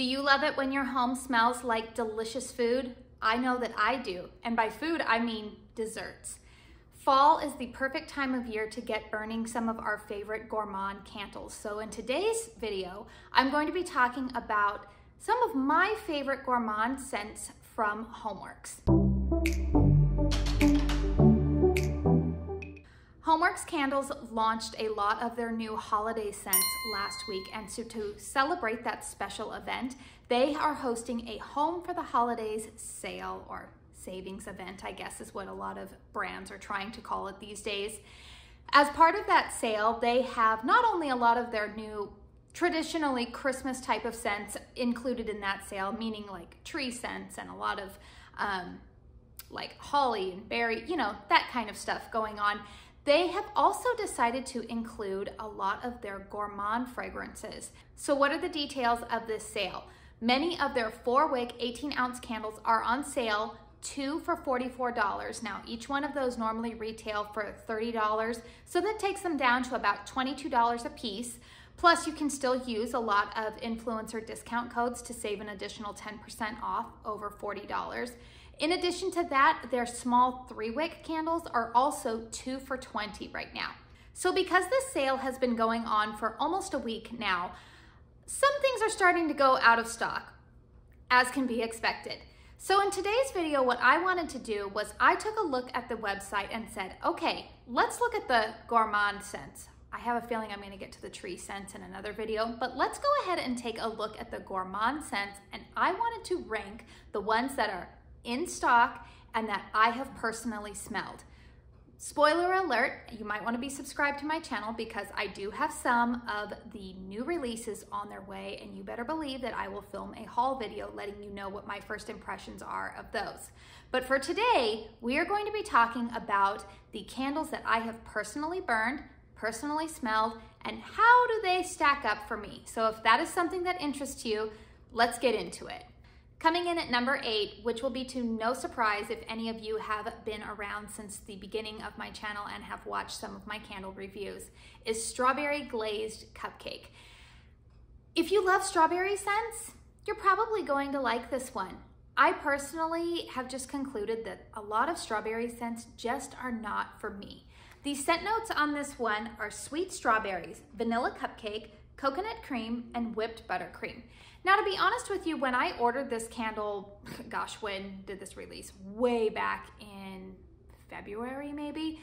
Do you love it when your home smells like delicious food? I know that I do. And by food, I mean desserts. Fall is the perfect time of year to get burning some of our favorite gourmand candles. So in today's video, I'm going to be talking about some of my favorite gourmand scents from Homeworx. Homeworx Candles launched a lot of their new holiday scents last week, and so to celebrate that special event, they are hosting a Home for the Holidays sale or savings event, I guess is what a lot of brands are trying to call it these days. As part of that sale, they have not only a lot of their new traditionally Christmas type of scents included in that sale, meaning like tree scents and a lot of um, like holly and berry, you know, that kind of stuff going on. They have also decided to include a lot of their gourmand fragrances. So what are the details of this sale? Many of their four wick 18 ounce candles are on sale two for $44. Now, each one of those normally retail for $30, so that takes them down to about $22 a piece. Plus, you can still use a lot of influencer discount codes to save an additional 10% off over $40. In addition to that, their small three wick candles are also two for 20 right now. So because this sale has been going on for almost a week now, some things are starting to go out of stock, as can be expected. So in today's video, what I wanted to do was I took a look at the website and said, okay, let's look at the gourmand scents. I have a feeling I'm gonna get to the tree scents in another video, but let's go ahead and take a look at the gourmand scents and I wanted to rank the ones that are in stock and that I have personally smelled. Spoiler alert, you might want to be subscribed to my channel because I do have some of the new releases on their way and you better believe that I will film a haul video letting you know what my first impressions are of those. But for today, we are going to be talking about the candles that I have personally burned, personally smelled, and how do they stack up for me. So if that is something that interests you, let's get into it. Coming in at number eight, which will be to no surprise if any of you have been around since the beginning of my channel and have watched some of my candle reviews, is Strawberry Glazed Cupcake. If you love strawberry scents, you're probably going to like this one. I personally have just concluded that a lot of strawberry scents just are not for me. The scent notes on this one are sweet strawberries, vanilla cupcake, coconut cream, and whipped buttercream. Now, to be honest with you, when I ordered this candle, gosh, when did this release? Way back in February, maybe.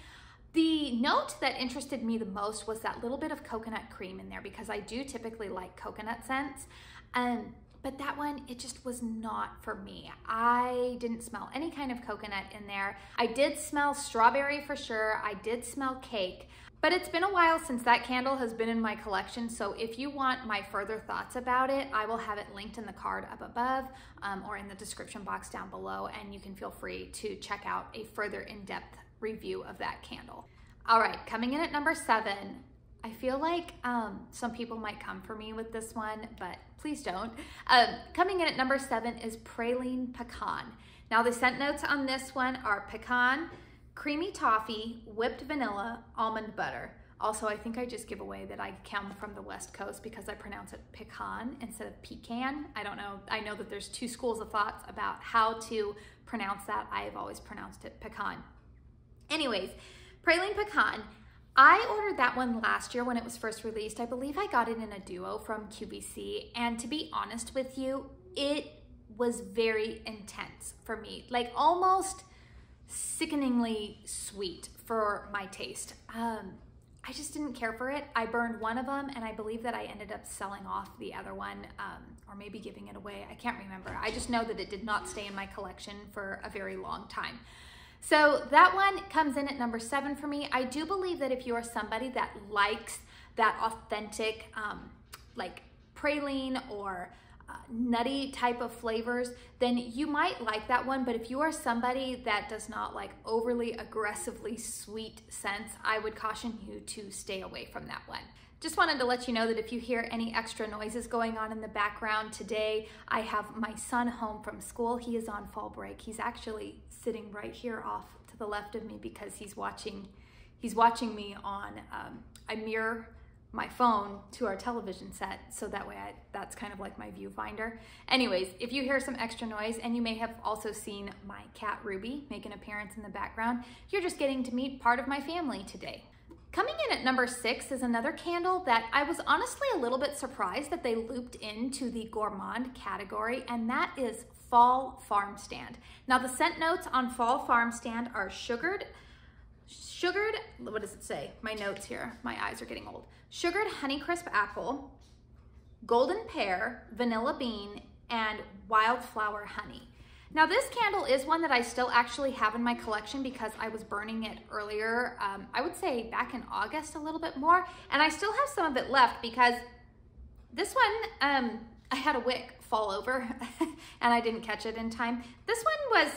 The note that interested me the most was that little bit of coconut cream in there because I do typically like coconut scents. Um, but that one, it just was not for me. I didn't smell any kind of coconut in there. I did smell strawberry for sure. I did smell cake. But it's been a while since that candle has been in my collection, so if you want my further thoughts about it, I will have it linked in the card up above um, or in the description box down below, and you can feel free to check out a further in-depth review of that candle. All right, coming in at number seven, I feel like um, some people might come for me with this one, but please don't. Um, coming in at number seven is Praline Pecan. Now the scent notes on this one are pecan, creamy toffee, whipped vanilla, almond butter. Also, I think I just give away that I come from the West Coast because I pronounce it pecan instead of pecan. I don't know. I know that there's two schools of thoughts about how to pronounce that. I've always pronounced it pecan. Anyways, praline pecan. I ordered that one last year when it was first released. I believe I got it in a duo from QVC. And to be honest with you, it was very intense for me. Like almost sickeningly sweet for my taste. Um, I just didn't care for it. I burned one of them and I believe that I ended up selling off the other one um, or maybe giving it away. I can't remember. I just know that it did not stay in my collection for a very long time. So that one comes in at number seven for me. I do believe that if you are somebody that likes that authentic, um, like praline or nutty type of flavors, then you might like that one. But if you are somebody that does not like overly aggressively sweet scents, I would caution you to stay away from that one. Just wanted to let you know that if you hear any extra noises going on in the background today, I have my son home from school. He is on fall break. He's actually sitting right here off to the left of me because he's watching he's watching me on um, a mirror my phone to our television set so that way I, that's kind of like my viewfinder. Anyways, if you hear some extra noise and you may have also seen my cat Ruby make an appearance in the background, you're just getting to meet part of my family today. Coming in at number six is another candle that I was honestly a little bit surprised that they looped into the gourmand category, and that is Fall Farm Stand. Now the scent notes on Fall Farm Stand are sugared, sugared, what does it say? My notes here, my eyes are getting old. Sugared Honeycrisp Apple, Golden Pear, Vanilla Bean, and Wildflower Honey. Now this candle is one that I still actually have in my collection because I was burning it earlier, um, I would say back in August a little bit more, and I still have some of it left because this one, um, I had a wick fall over and I didn't catch it in time. This one was,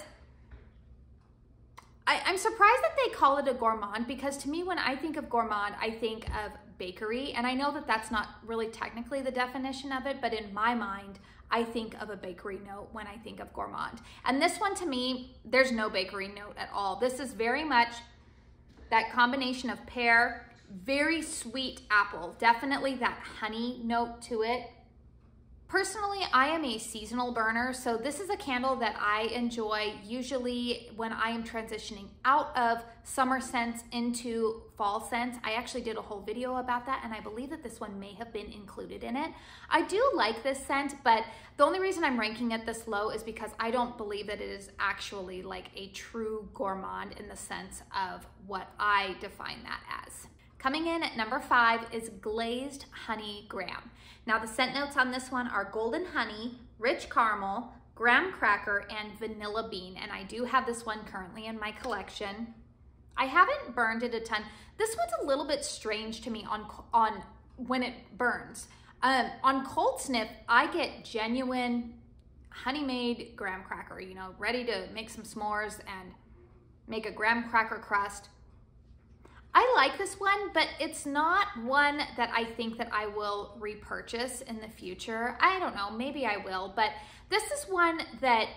I, I'm surprised that they call it a gourmand because to me, when I think of gourmand, I think of bakery. And I know that that's not really technically the definition of it, but in my mind, I think of a bakery note when I think of gourmand. And this one to me, there's no bakery note at all. This is very much that combination of pear, very sweet apple, definitely that honey note to it. Personally, I am a seasonal burner, so this is a candle that I enjoy usually when I am transitioning out of summer scents into fall scents. I actually did a whole video about that, and I believe that this one may have been included in it. I do like this scent, but the only reason I'm ranking it this low is because I don't believe that it is actually like a true gourmand in the sense of what I define that as. Coming in at number five is Glazed Honey Graham. Now the scent notes on this one are golden honey, rich caramel, graham cracker, and vanilla bean. And I do have this one currently in my collection. I haven't burned it a ton. This one's a little bit strange to me on, on when it burns. Um, on cold sniff, I get genuine honey made graham cracker, you know, ready to make some s'mores and make a graham cracker crust I like this one, but it's not one that I think that I will repurchase in the future. I don't know, maybe I will, but this is one that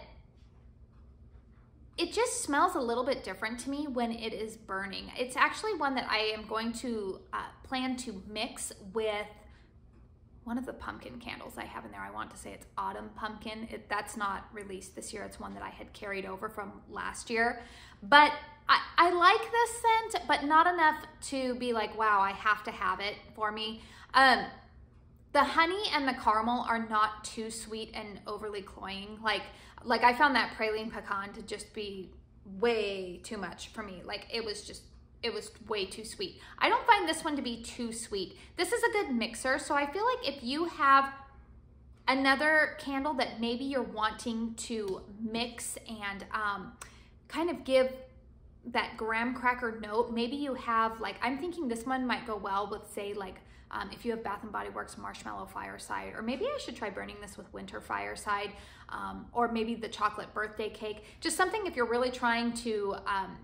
it just smells a little bit different to me when it is burning. It's actually one that I am going to uh, plan to mix with one of the pumpkin candles I have in there. I want to say it's Autumn Pumpkin. It, that's not released this year. It's one that I had carried over from last year. But I, I like this scent, but not enough to be like, wow, I have to have it for me. Um, the honey and the caramel are not too sweet and overly cloying. Like, like I found that praline pecan to just be way too much for me. Like it was just, it was way too sweet. I don't find this one to be too sweet. This is a good mixer. So I feel like if you have another candle that maybe you're wanting to mix and um, kind of give that graham cracker note, maybe you have like, I'm thinking this one might go well with say like, um, if you have Bath & Body Works Marshmallow Fireside, or maybe I should try burning this with Winter Fireside, um, or maybe the chocolate birthday cake. Just something if you're really trying to um,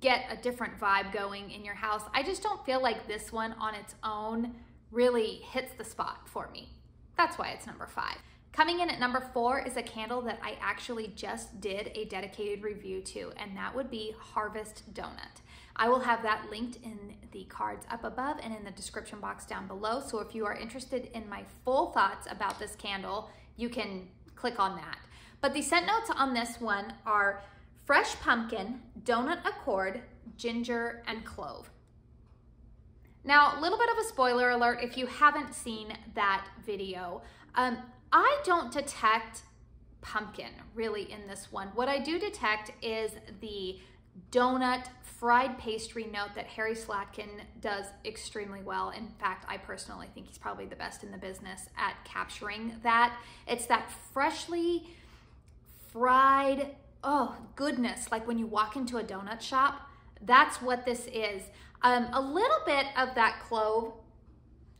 get a different vibe going in your house. I just don't feel like this one on its own really hits the spot for me. That's why it's number five. Coming in at number four is a candle that I actually just did a dedicated review to, and that would be Harvest Donut. I will have that linked in the cards up above and in the description box down below. So if you are interested in my full thoughts about this candle, you can click on that. But the scent notes on this one are fresh pumpkin, donut accord, ginger, and clove. Now, a little bit of a spoiler alert if you haven't seen that video. Um, I don't detect pumpkin really in this one. What I do detect is the donut fried pastry note that Harry Slatkin does extremely well. In fact, I personally think he's probably the best in the business at capturing that. It's that freshly fried, oh goodness, like when you walk into a donut shop, that's what this is. Um, a little bit of that clove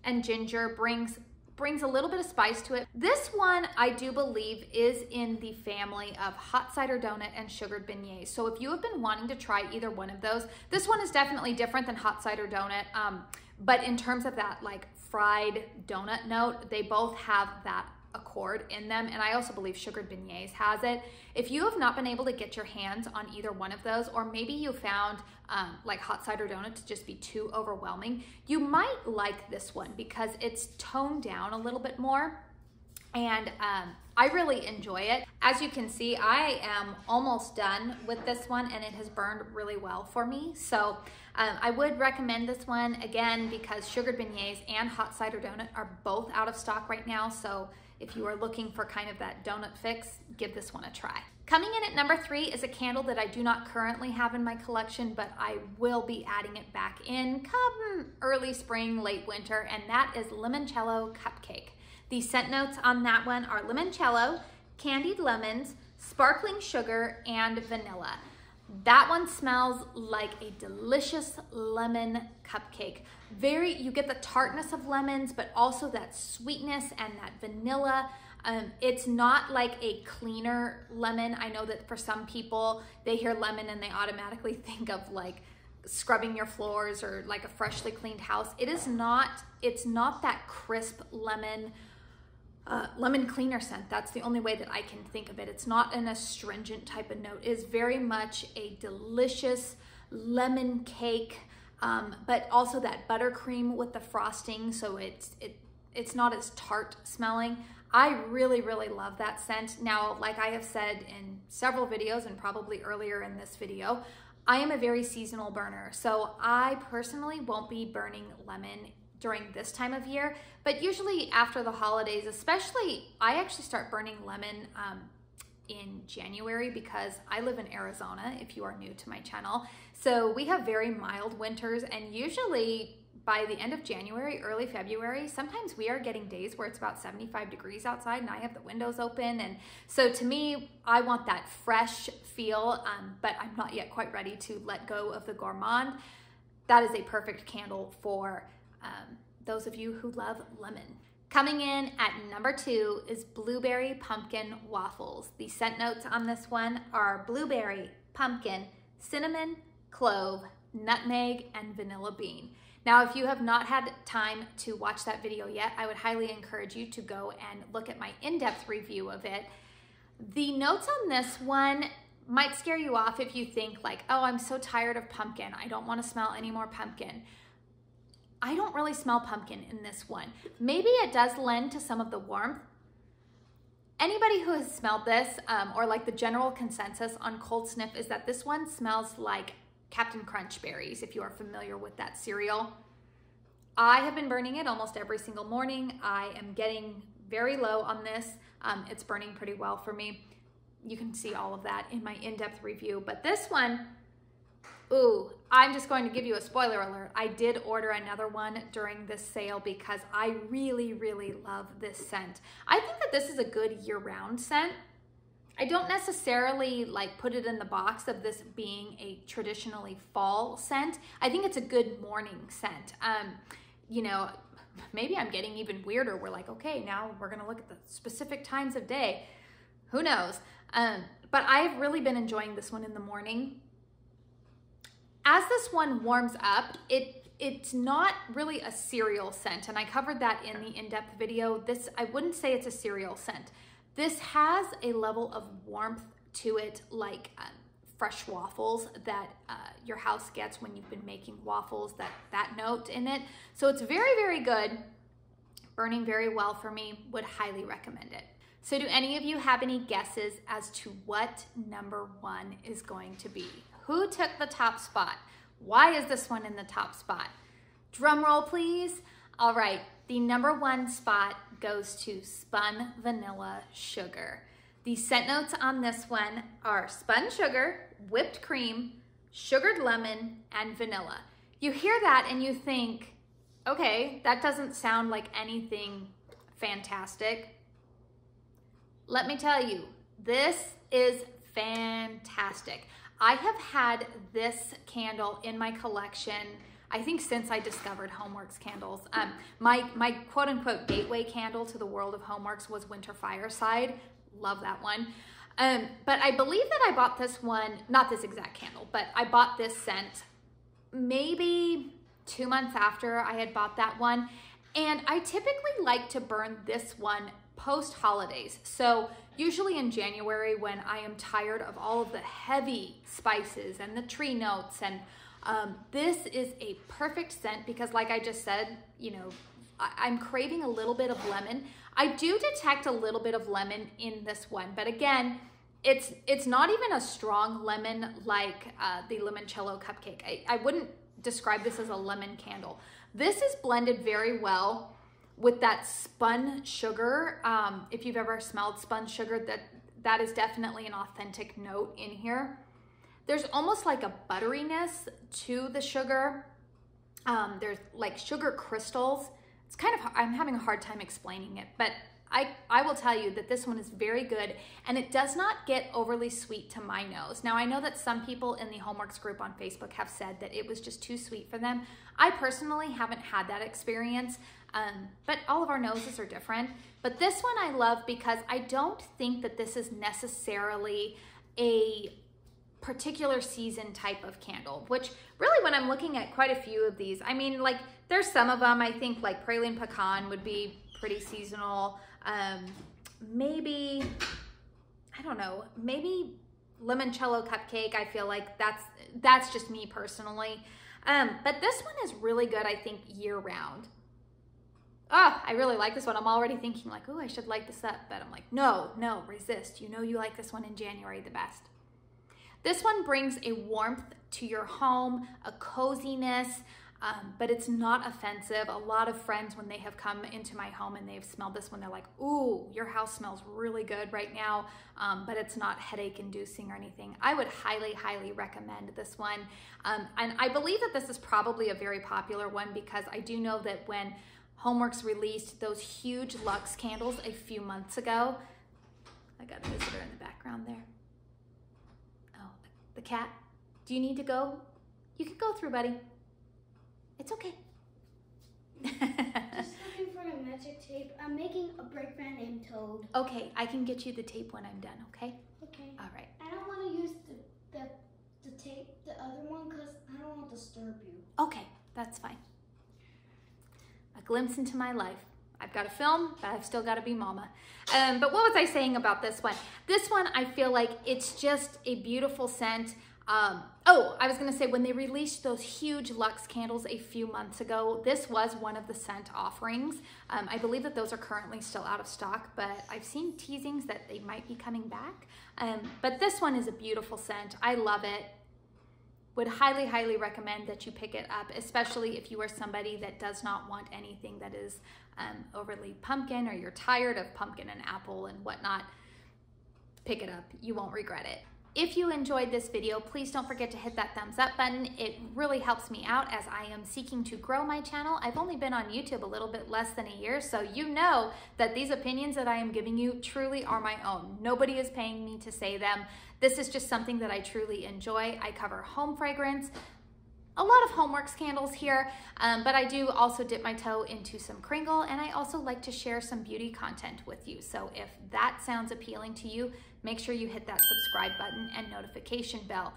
and ginger brings brings a little bit of spice to it. This one, I do believe, is in the family of hot cider donut and sugared beignets. So if you have been wanting to try either one of those, this one is definitely different than hot cider donut. Um, but in terms of that like fried donut note, they both have that accord in them. And I also believe Sugared Beignets has it. If you have not been able to get your hands on either one of those, or maybe you found um, like hot cider donut to just be too overwhelming, you might like this one because it's toned down a little bit more and um, I really enjoy it. As you can see, I am almost done with this one and it has burned really well for me. So um, I would recommend this one again because sugared beignets and hot cider donut are both out of stock right now. So if you are looking for kind of that donut fix, give this one a try. Coming in at number three is a candle that I do not currently have in my collection, but I will be adding it back in come early spring, late winter, and that is Limoncello Cupcake. The scent notes on that one are limoncello, candied lemons, sparkling sugar, and vanilla. That one smells like a delicious lemon cupcake. Very, you get the tartness of lemons, but also that sweetness and that vanilla. Um, it's not like a cleaner lemon. I know that for some people, they hear lemon and they automatically think of like scrubbing your floors or like a freshly cleaned house. It is not, it's not that crisp lemon uh, lemon cleaner scent. That's the only way that I can think of it. It's not an astringent type of note. It is very much a delicious lemon cake, um, but also that buttercream with the frosting. So it's, it, it's not as tart smelling. I really, really love that scent. Now, like I have said in several videos and probably earlier in this video, I am a very seasonal burner. So I personally won't be burning lemon during this time of year, but usually after the holidays, especially, I actually start burning lemon um, in January because I live in Arizona, if you are new to my channel. So we have very mild winters and usually by the end of January, early February, sometimes we are getting days where it's about 75 degrees outside and I have the windows open. And so to me, I want that fresh feel, um, but I'm not yet quite ready to let go of the gourmand. That is a perfect candle for um, those of you who love lemon. Coming in at number two is blueberry pumpkin waffles. The scent notes on this one are blueberry, pumpkin, cinnamon, clove, nutmeg, and vanilla bean. Now, if you have not had time to watch that video yet, I would highly encourage you to go and look at my in-depth review of it. The notes on this one might scare you off if you think like, oh, I'm so tired of pumpkin. I don't want to smell any more pumpkin. I don't really smell pumpkin in this one. Maybe it does lend to some of the warmth. Anybody who has smelled this, um, or like the general consensus on cold sniff is that this one smells like Captain Crunch berries, if you are familiar with that cereal. I have been burning it almost every single morning. I am getting very low on this. Um, it's burning pretty well for me. You can see all of that in my in-depth review, but this one, Ooh, I'm just going to give you a spoiler alert. I did order another one during this sale because I really, really love this scent. I think that this is a good year-round scent. I don't necessarily like put it in the box of this being a traditionally fall scent. I think it's a good morning scent. Um, you know, maybe I'm getting even weirder. We're like, okay, now we're gonna look at the specific times of day. Who knows? Um, but I've really been enjoying this one in the morning as this one warms up, it it's not really a cereal scent, and I covered that in the in-depth video. This, I wouldn't say it's a cereal scent. This has a level of warmth to it, like uh, fresh waffles that uh, your house gets when you've been making waffles, that, that note in it. So it's very, very good, burning very well for me, would highly recommend it. So do any of you have any guesses as to what number one is going to be? Who took the top spot? Why is this one in the top spot? Drum roll, please. All right, the number one spot goes to spun vanilla sugar. The scent notes on this one are spun sugar, whipped cream, sugared lemon, and vanilla. You hear that and you think, okay, that doesn't sound like anything fantastic. Let me tell you, this is fantastic. I have had this candle in my collection I think since I discovered Homeworx candles. Um, my, my quote unquote gateway candle to the world of Homeworx was Winter Fireside. Love that one. Um, but I believe that I bought this one, not this exact candle, but I bought this scent maybe two months after I had bought that one. And I typically like to burn this one post holidays. So usually in January when I am tired of all of the heavy spices and the tree notes and um, this is a perfect scent because like I just said, you know, I- am craving a little bit of lemon. I do detect a little bit of lemon in this one, but again, it's it's not even a strong lemon like uh, the limoncello cupcake. I, I wouldn't describe this as a lemon candle. This is blended very well with that spun sugar. Um, if you've ever smelled spun sugar, that that is definitely an authentic note in here. There's almost like a butteriness to the sugar. Um, there's like sugar crystals. It's kind of, I'm having a hard time explaining it, but I, I will tell you that this one is very good and it does not get overly sweet to my nose. Now I know that some people in the Homeworx group on Facebook have said that it was just too sweet for them. I personally haven't had that experience, um, but all of our noses are different. But this one I love because I don't think that this is necessarily a particular season type of candle, which really when I'm looking at quite a few of these, I mean like there's some of them I think like praline pecan would be pretty seasonal. Um, maybe, I don't know, maybe limoncello cupcake. I feel like that's, that's just me personally. Um, but this one is really good, I think, year round. Oh, I really like this one. I'm already thinking like, oh, I should light this up. But I'm like, no, no, resist. You know you like this one in January the best. This one brings a warmth to your home, a coziness, um, but it's not offensive. A lot of friends, when they have come into my home and they've smelled this one, they're like, ooh, your house smells really good right now, um, but it's not headache inducing or anything. I would highly, highly recommend this one. Um, and I believe that this is probably a very popular one because I do know that when Homeworx released those huge Luxe candles a few months ago, I got a visitor in the background there. Oh, the cat. Do you need to go? You can go through, buddy. It's okay. Just looking for the magic tape. I'm making a break fan named Toad. Okay, I can get you the tape when I'm done, okay? Okay. All right. I don't want to use the, the, the tape, the other one, because I don't want to disturb you. Okay, that's fine. A glimpse into my life. I've got to film, but I've still got to be mama. Um, but what was I saying about this one? This one, I feel like it's just a beautiful scent. Um, oh, I was gonna say when they released those huge Luxe candles a few months ago, this was one of the scent offerings. Um, I believe that those are currently still out of stock, but I've seen teasings that they might be coming back. Um, but this one is a beautiful scent. I love it. Would highly, highly recommend that you pick it up, especially if you are somebody that does not want anything that is um, overly pumpkin or you're tired of pumpkin and apple and whatnot. Pick it up. You won't regret it. If you enjoyed this video, please don't forget to hit that thumbs up button. It really helps me out as I am seeking to grow my channel. I've only been on YouTube a little bit less than a year, so you know that these opinions that I am giving you truly are my own. Nobody is paying me to say them. This is just something that I truly enjoy. I cover home fragrance, a lot of Homeworx candles here, um, but I do also dip my toe into some Kringle and I also like to share some beauty content with you. So if that sounds appealing to you, make sure you hit that subscribe button and notification bell.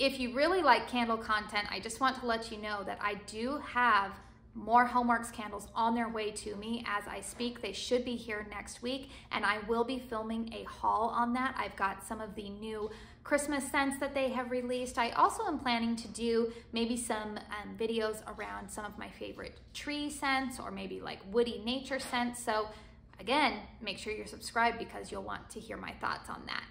If you really like candle content, I just want to let you know that I do have more Homeworx candles on their way to me as I speak. They should be here next week, and I will be filming a haul on that. I've got some of the new Christmas scents that they have released. I also am planning to do maybe some um, videos around some of my favorite tree scents or maybe like woody nature scents. So again, make sure you're subscribed because you'll want to hear my thoughts on that.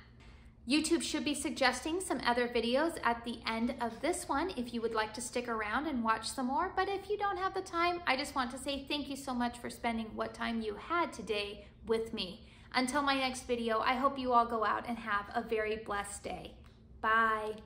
YouTube should be suggesting some other videos at the end of this one if you would like to stick around and watch some more. But if you don't have the time, I just want to say thank you so much for spending what time you had today with me. Until my next video, I hope you all go out and have a very blessed day. Bye.